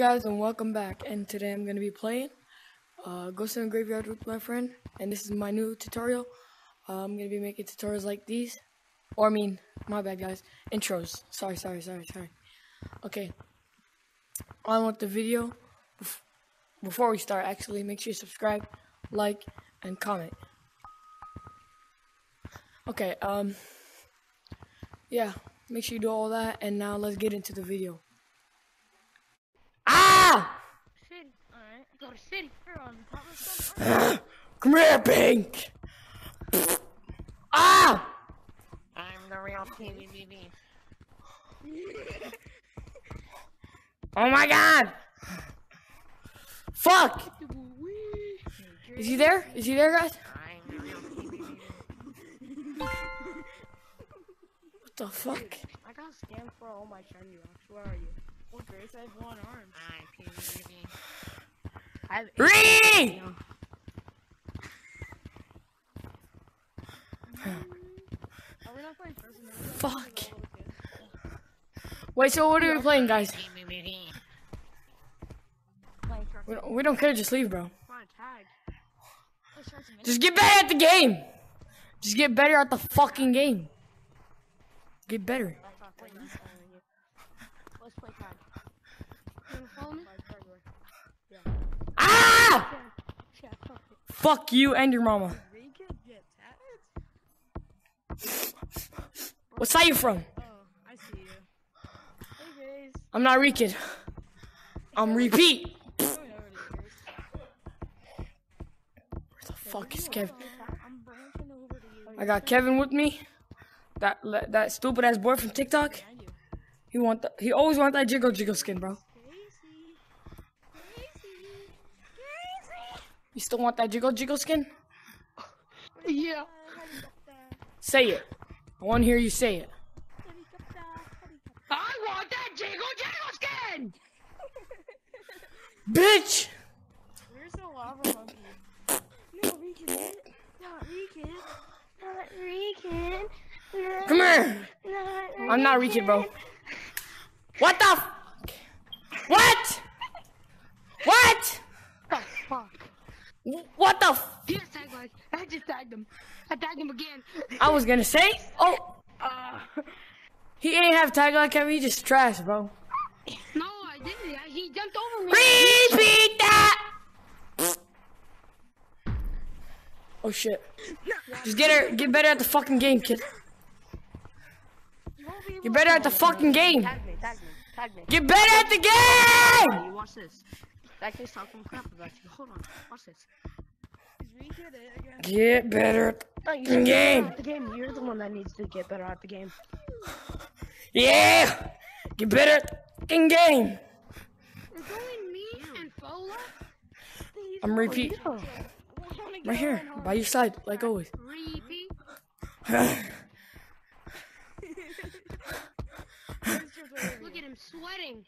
guys and welcome back and today I'm gonna be playing uh, Ghost in the Graveyard with my friend and this is my new tutorial. Uh, I'm gonna be making tutorials like these. Or I mean my bad guys. Intros. Sorry sorry sorry sorry. Okay. On with the video. Before we start actually make sure you subscribe like and comment. Okay um yeah make sure you do all that and now let's get into the video ah City. Alright. Go to city. Here on top of something. Come here, Pink. Ah! I'm the real PvPV. Oh my God! Fuck! Is he there? Is he there, guys? I'm the real PvPV. What the fuck? I got scammed for all my shiny rocks. Where are you? Well, Grace, I have one arm. I'm PvPV. I have Ree! Are we not playing first and then Fuck. Wait, so what are we playing, guys? We don't, care, just leave, bro. Just get better at the game! Just get better at the fucking game. Get better. Ah! Fuck you and your mama. We could get tagged? What side you from? Oh, I see you. Hey, guys. I'm not Rekid. I'm Repeat. Coming over to you, Grace. Where the fuck is Kevin? I'm branching over to you. I got Kevin with me. That that stupid ass boy from TikTok. He want the, he always want that jiggle jiggle skin, bro. You still want that jiggle jiggle skin? Yeah. Say it. I want to hear you say it. I want that Jingle Jingle skin! Bitch! Where's the lava monkey? No, Rican. Not Rican. Not Rican. Not, Come here. not I'm not Rekid, bro. What the? F- what? What? Oh, fuck. What the? F- Yes, tag like. I just tagged him. I tagged him again. I was gonna say. Oh, Uh, he ain't have tag like him. He just trash, bro. no, I didn't. I- He jumped over me. Repeat that. Oh shit. Just get her. Get better at the fucking game, kid. Get better at the fucking game. Tag me, tag me, tag me. Get better at the game. You watch this. That kid's talking crap about you. Hold on. Watch this. Is Rican it again? Get better at No, you the get game. better at the game. You're the one that needs to get better at the game. Yeah. Get better at the fucking game. It's only me and Fola. I'm repeat. Right here, by your side, like always. Repeat. Look at him sweating.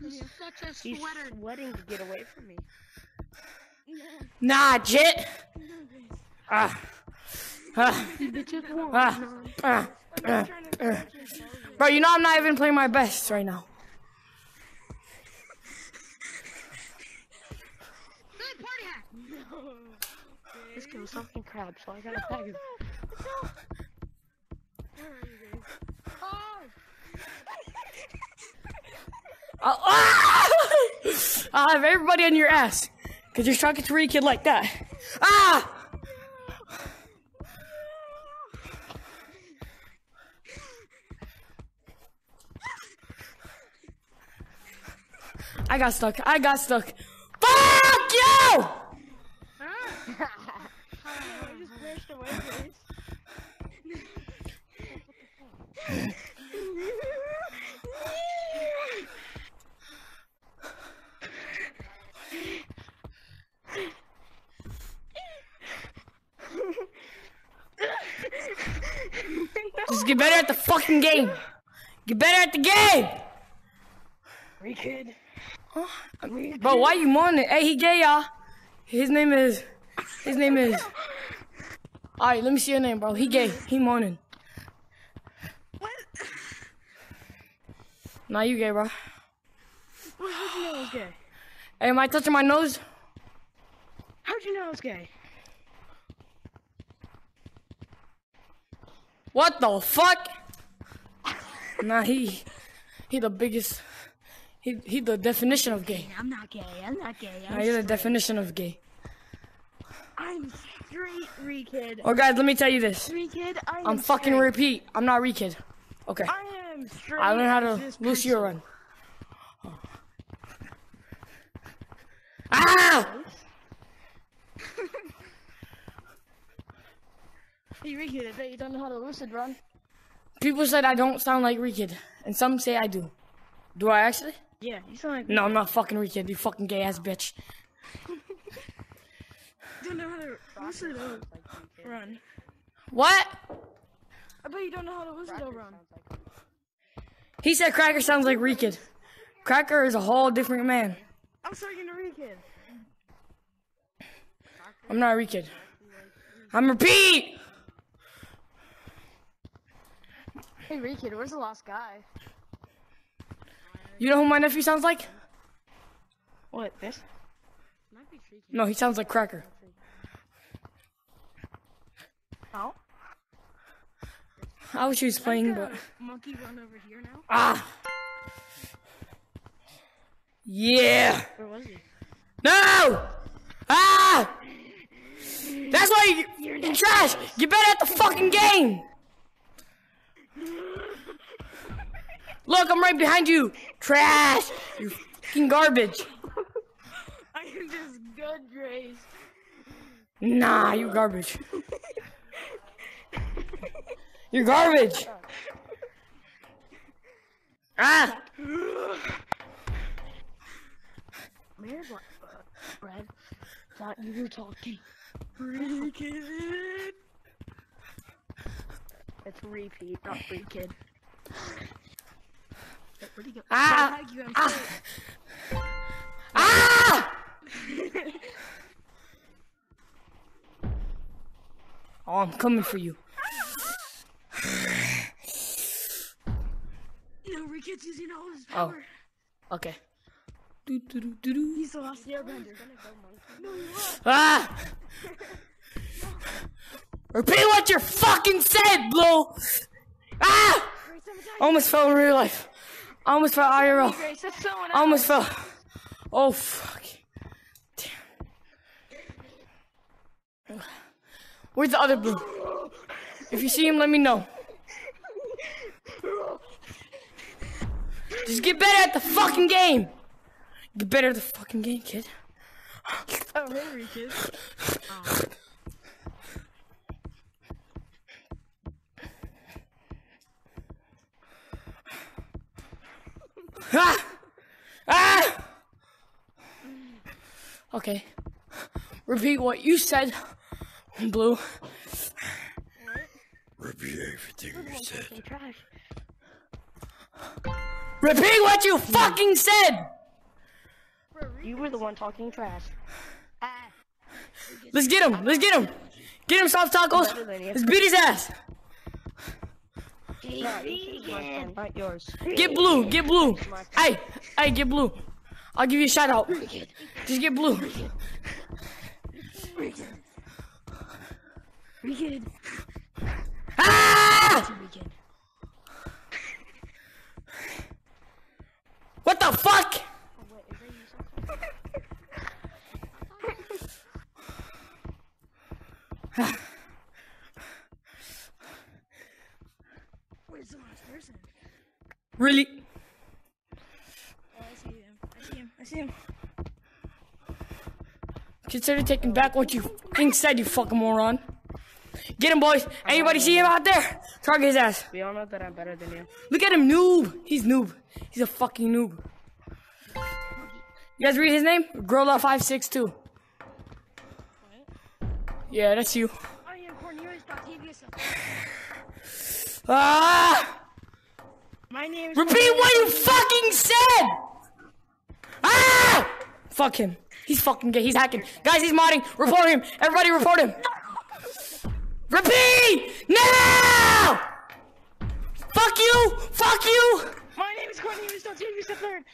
He's such a He's sweater. sweating to get away from me. Nah, Jit. Ah. Ah. Ah. Ah. Ah. Ah. Bro, you know I'm not even playing my best right now. Good party hat. This kid was talking crap, so I gotta tag him. Oh, I'll, ah! I'll have everybody on your ass. Cause you're talking to a kid like that. Ah! I got stuck. I got stuck. Fuck you! I just brushed away, Grace. Just get better at the fucking game. Get better at the game. Rekid. Bro, why you moaning? Hey, he gay, y'all. His name is. His name is. All right, let me see your name, bro. He gay. He moaning. Nah, you gay, bro. How'd you know I was gay? Hey, am I touching my nose? How'd you know I was gay? What the fuck? Nah, he, he the biggest. He, he the definition of gay. I'm not gay. I'm not gay. Nah, you're the definition of gay. I'm straight re kid. Oh, guys, let me tell you this. Re kid. I I'm fucking straight. repeat. I'm not re-kid. Okay. I am straight. I learned how to as this loose your pencil. run. Ah! Hey, re kid. I bet you don't know how to lucid run. People said I don't sound like Rekid, and some say I do. Do I actually? Yeah, you sound like No, I'm not fucking Rekid, you fucking gay ass bitch. don't know how to lucid run. What? I bet you don't know how to lucid run. He said Cracker sounds like Rekid. Cracker is a whole different man. I'm talking to re kid. I'm not Rekid. I'm repeat. Hey, re kid. Where's the last guy? You know who my nephew sounds like? What? This? No, he sounds like Cracker. Oh. I wish he was playing, but Monkey run over here now. ah. Yeah. Where was he? No! Ah! That's why you, you're trash. Get better at the fucking game. Look, I'm right behind you. Trash. You fucking garbage. I am just good, Grace. Nah, you garbage. You're garbage. Ah! Where's what? Brad? Thought you were talking. Re kid. It's repeat, not re kid. Where'd he go? Ah! Tag you, I'm Ah! sorry. Ah! Oh, I'm coming for you. No, re kid's using all his power. Oh. Okay. Do, do, do, do, do. He's the last airbender. No, he was. Ah! Repeat what you fucking said, Blue! Ah! Grace, I'm attacking Almost fell in real life. Almost fell IRL. Grace, that's someone else. Almost fell. Oh, fuck. Damn. Where's the other Blue? If you see him, let me know. Just get better at the fucking game. Get better at the fucking game, kid. Oh, hey, re kid. Ah! Ah! Okay. Repeat what you said, Blue. Repeat everything you said. Repeat what you fucking said! You were the one talking trash. Let's get him! Let's get him! Get him, soft tacos! Let's beat his ass! No, this is my phone, not yours. Get blue! Get blue! Hey! Hey, get blue! I'll give you a shout out. Just get blue. Re kid. Ah! Re kid. What the fuck? Where's the last person? Really? Oh, I see him. I see him. I see him. Consider taking back what you fucking said, you fucking moron. Get him, boys. Anybody see him out there? Target his ass. We all know that I'm better than you. Look at him, noob. He's noob. He's a fucking noob. You guys read his name? Grilla562. Yeah, that's you. I am Cornelius Octavius. Ah! My name is. Repeat what you fucking said! Ah! Fuck him. He's fucking gay. He's hacking. Guys, he's modding. Report him. Everybody report him. Repeat! Now! Fuck you! Fuck you! My name is Cornelius. Don't even start taking yourself there.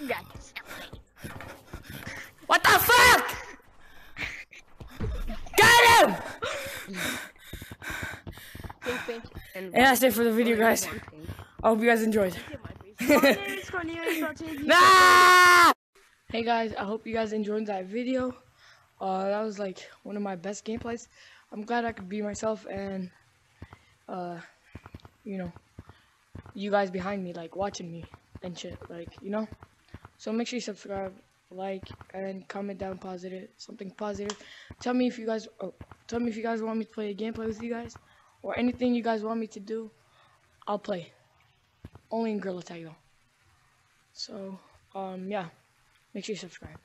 You got. What the fuck? Got him! Pink, pink, and And that's it for the video, guys. I hope you guys enjoyed. Cornelius, Cornelius, don't take you. Nah! Hey guys, I hope you guys enjoyed that video. Uh, that was like one of my best gameplays. I'm glad I could be myself and, uh, you know, you guys behind me, like watching me and shit, like, you know. So make sure you subscribe, like, and comment down positive, something positive. Tell me if you guys, oh, tell me if you guys want me to play a gameplay with you guys, or anything you guys want me to do. I'll play. Only in Gorilla Tag though. So, um, yeah. Make sure you subscribe.